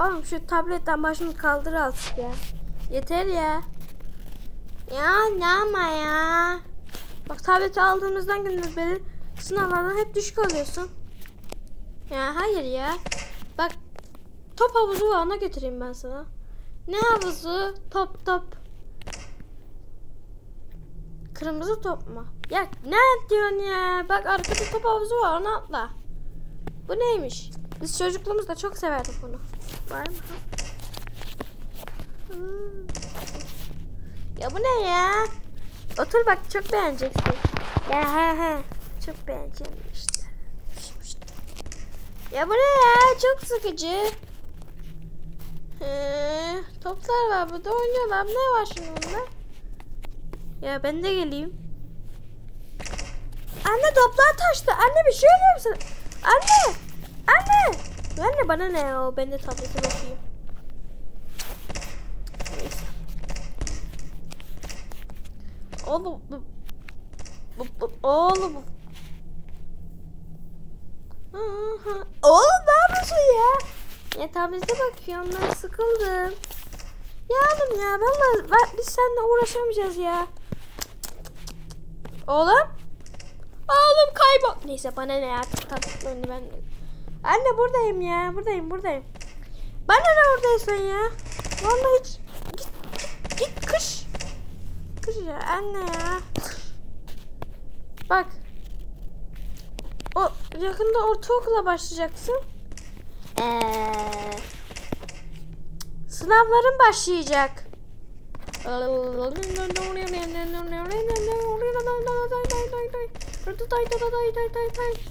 Oğlum şu tabletten başını kaldır artık ya. Yeter ya. Ya ne ama ya. Bak tableti aldığımızdan gündüz beri sınavlardan hep düşük alıyorsun. Ya hayır ya. Bak top havuzu var ona götüreyim ben sana. Ne havuzu? Top top. Kırmızı top mu? Ya ne diyorsun ya? Bak arkada top havuzu var ona atla. Bu neymiş? Biz çocukluğumuzda çok severdik bunu. Var mı? Ya bu ne ya? Otur bak çok beğeneceksin. Ya he he. Çok beğeneceğim işte. Ya bu ne ya? Çok sıkıcı. Ee, toplar var burada oynuyorlar. Ne var şimdi bunda? Ya ben de geleyim. Anne toplar taştı. Anne bir şey oluyor musun? Anne! Anne! Anne bana ne ya? Ben de tablete bakayım. Neyse. Oğlum oğlum. Oğlum ne yapıyorsun ya? Ya tablete bakıyorum ben sıkıldım. Ya oğlum ya vallahi bak biz seninle uğraşamayacağız ya. Oğlum? Oğlum kaybol. Neyse bana ne artık tabletlerini ben. Anne buradayım ya buradayım buradayım. Bana ne oradaysan ya? Vallahi hiç git git, git kış. Kış ya anne ya. Bak. O yakında ortaokula başlayacaksın. Ee, sınavların başlayacak.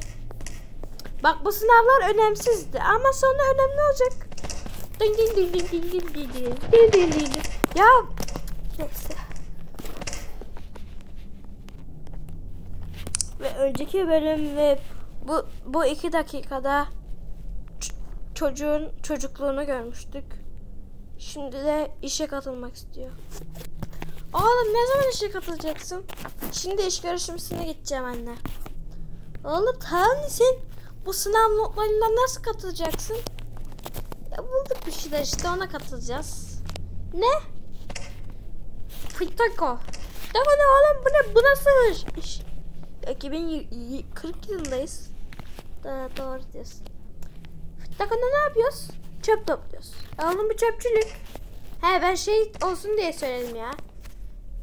Bak bu sınavlar önemsizdi ama sonra önemli olacak. Ding ding ding ding ding ding ding ding ding ding ding. Ya neyse. Ve önceki bölüm ve bu bu iki dakikada çocuğun çocukluğunu görmüştük. Şimdi de işe katılmak istiyor. Oğlum ne zaman işe katılacaksın? Şimdi iş görüşmesine gideceğim anne. Oğlum tamam sen bu sınav notlarıyla nasıl katılacaksın? Ya bulduk bir şeyler işte ona katılacağız. Ne? Fitako. Fitako ne oğlum bu ne? Bu nasıl iş? iş? 2040 yılındayız. Da, doğru diyorsun. Fitako ne yapıyoruz? Çöp topluyoruz. Oğlum bu çöpçülük. He ben şey olsun diye söyledim ya.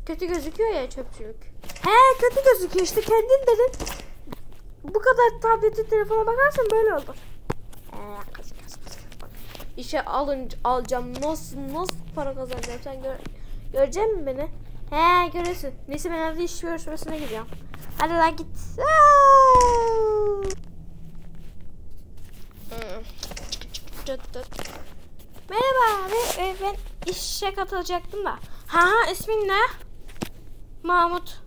Kötü gözüküyor ya çöpçülük. He kötü gözüküyor işte kendin dedin. Bu kadar tableti telefona bakarsan böyle olur. İşe alınca alacağım. Nasıl nasıl para kazanacağım sen gör, görecek misin beni? He görürsün. Neyse ben hadi iş görüşmesine gidiyorum. Hadi lan git. Merhaba abi. Ee, Ben işe katılacaktım da. Ha ha ismin ne? Mahmut.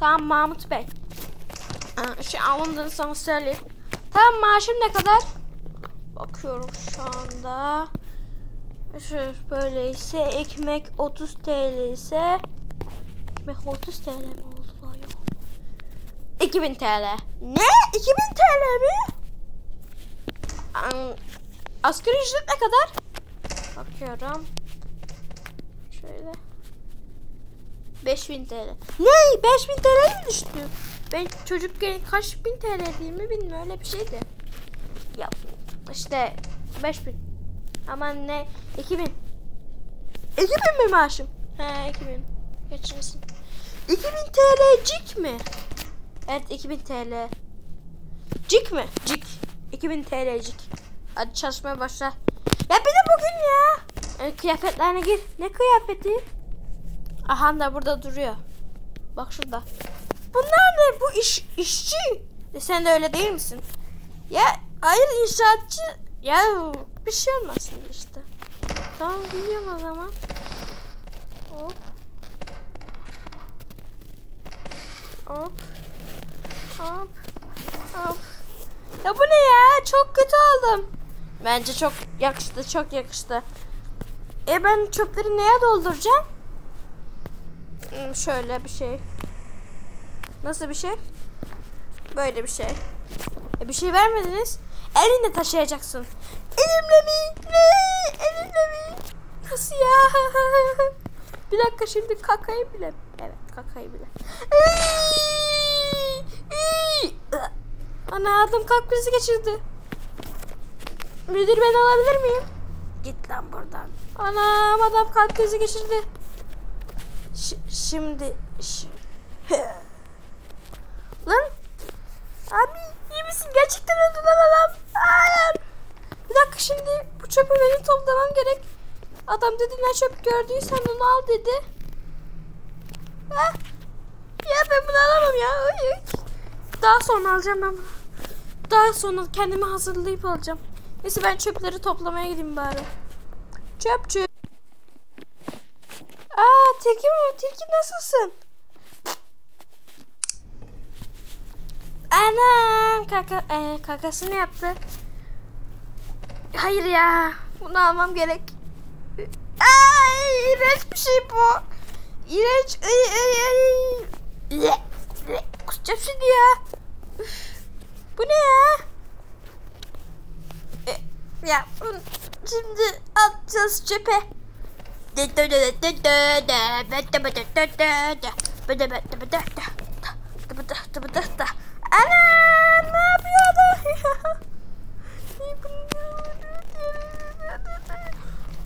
Tamam Mahmut Bey. Alındığını sana söyleyeyim. Tamam maaşım ne kadar? Bakıyorum şu anda. Şu böyleyse ekmek 30 TL ise ekmek 30 TL mi oldu lan yok. 2000 TL. Ne? 2000 TL mi? Am, Asgari ücret ne kadar? Bakıyorum. Şöyle. 5000 TL. Ne? 5000 TL mi düştü? Ben çocukken kaç bin TL değil mi bilmiyorum öyle bir şeydi. Ya işte 5000. Aman ne? 2000. 2000 mi maaşım? He 2000. Geçirsin. 2000 TL cik mi? Evet 2000 TL. Cik mi? Cik. 2000 TL cik. Hadi çalışmaya başla. Ya bir de bugün ya. E, kıyafetlerine gir. Ne kıyafeti? Aha da burada duruyor. Bak şurada. Bunlar ne? Bu iş işçi. E, sen de öyle değil misin? Ya hayır inşaatçı. Ya bir şey olmasın işte. Tamam giyiyorum o zaman. Hop. Hop. Hop. Hop. Ya bu ne ya? Çok kötü oldum. Bence çok yakıştı, çok yakıştı. E ben çöpleri neye dolduracağım? Hmm, şöyle bir şey. Nasıl bir şey? Böyle bir şey. E bir şey vermediniz. Elinle taşıyacaksın. Elimle mi? Ne? Elimle mi? Nasıl ya? Bir dakika şimdi kakayı bile. Evet kakayı bile. Ana adam kalp krizi geçirdi. Müdür ben alabilir miyim? Git lan buradan. Anam adam kalp krizi geçirdi. Ş- şimdi ş- lan. Abi iyi misin? Gerçekten öldün ama lan. Hayır. Bir dakika şimdi bu çöpü benim toplamam gerek. Adam dedi ne çöp gördüysen onu al dedi. Ha? ya ben bunu alamam ya. Daha sonra alacağım ben bunu. Daha sonra kendimi hazırlayıp alacağım. Neyse ben çöpleri toplamaya gideyim bari. Çöpçü Aa Tilki mi? Tilki nasılsın? Anam kaka e, kakasını yaptı. Hayır ya. Bunu almam gerek. Ay iğrenç bir şey bu. İğrenç. Ay, ay, ay. Kusacağım şimdi ya. Üf. Bu ne ya? E, ya şimdi atacağız çöpe. Ana ne yapıyordu?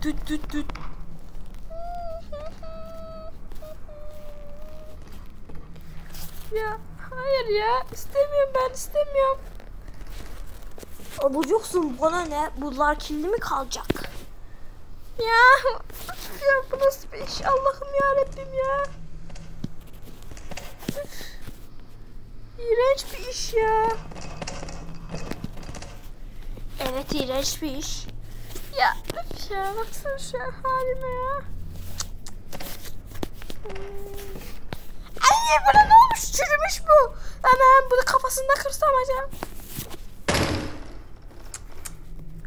Tut tut tut. Ya hayır ya istemiyorum ben istemiyorum. Abucuksun bana ne? Bunlar kirli mi kalacak? Ya, ya bu nasıl bir iş Allah'ım ya Rabbim ya. Üf. İğrenç bir iş ya. Evet iğrenç bir iş. Ya üf ya baksana şu halime ya. Ay buna ne olmuş çürümüş bu. Anam bunu kafasında kırsam acaba.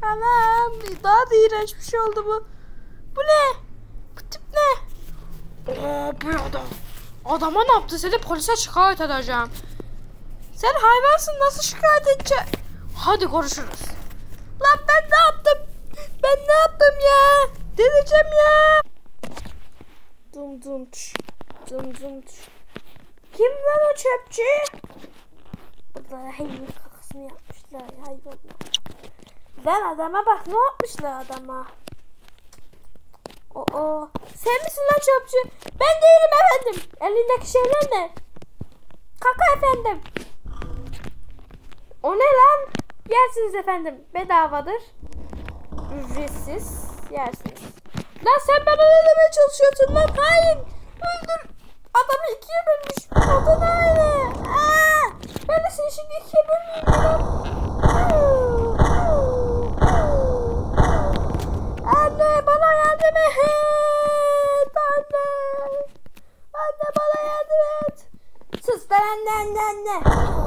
Anam daha da iğrenç bir şey oldu bu. Bu ne? Bu tip ne? Oo bu adam. Adama ne yaptı? Seni polise şikayet edeceğim. Sen hayvansın nasıl şikayet edeceğim? Hadi konuşuruz. Lan ben ne yaptım? Ben ne yaptım ya? Delireceğim ya. Dum dum tş. Dum dum tş. Kim lan o çöpçü? Burada hayvan kakasını yapmışlar hayvanlar. Lan adama bak ne yapmışlar adama. Oo. Sen misin lan çöpçü? Ben değilim efendim. Elindeki şeyler ne? Kaka efendim. O ne lan? Yersiniz efendim. Bedavadır. Ücretsiz. Yersiniz. Lan sen bana ne demeye çalışıyorsun lan? Hayır. Öldür. Adamı ikiye bölmüş. Da öyle. Aa! Ben de seni şimdi ikiye bölmeyeyim lan. Anne bana yardım et. Anne. Anne bana yardım et. Sus lan anne anne anne.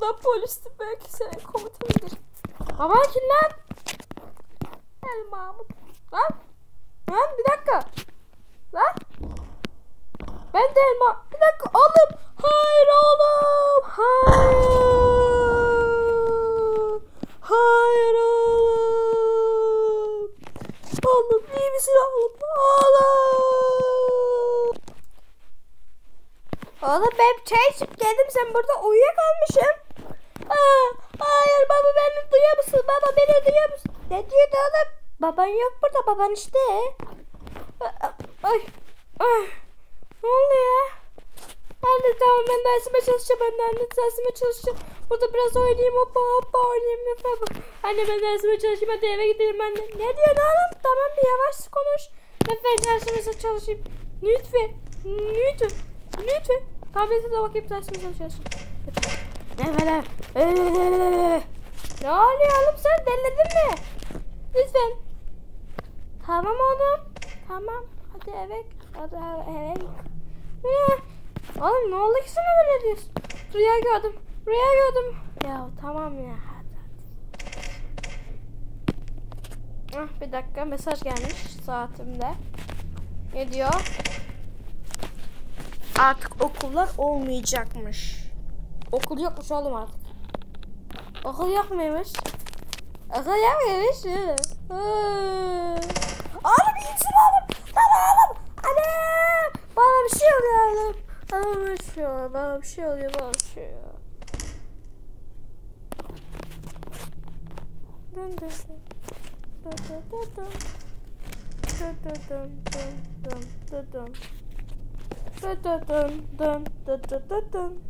Da polisti belki senin komutanıdır. Baban kim lan? El Mahmut. Lan. Lan bir dakika. Lan. Ben de elma. Bir dakika oğlum. Hayır oğlum. Hayır. Hayır oğlum. Oğlum iyi misin oğlum? Oğlum. Oğlum ben çay içip geldim sen burada uyuyakalmışım. Aa, hayır baba beni duyuyor musun? Baba beni duyuyor musun? Ne diyordu oğlum? Baban yok burada baban işte. Ay, ay. Ne oluyor? Anne tamam ben dersime çalışacağım anne anne dersime çalışacağım. Burada biraz oynayayım hoppa hoppa oynayayım hoppa. Anne ben dersime çalışayım hadi eve gidelim anne. Ne diyorsun oğlum? Tamam bir yavaş konuş. Lütfen dersime çalışayım. Lütfen. Lütfen. Lütfen. Tablete de bakayım dersime çalışıyorsun. Ne böyle? Ne oluyor oğlum sen delirdin mi? Lütfen. Tamam oğlum. Tamam. Hadi eve. Hadi eve. Ne? Oğlum ne oldu ki sana böyle diyorsun? Rüya gördüm. Rüya gördüm. Ya tamam ya. Ah, bir dakika mesaj gelmiş saatimde. Ne diyor? Artık okullar olmayacakmış. Okul yokmuş oğlum artık. Okul yok muymuş? Okul yok muymuş? Oğlum iyisin oğlum. Lan oğlum. Anne. Bana bir şey oluyor oğlum. Bana bir şey oluyor. Bana bir şey oluyor. Bana bir şey oluyor. Dın dın dın. Dın dın dın dın dın dın dın. Dun dun dun dun dun dun dun dun.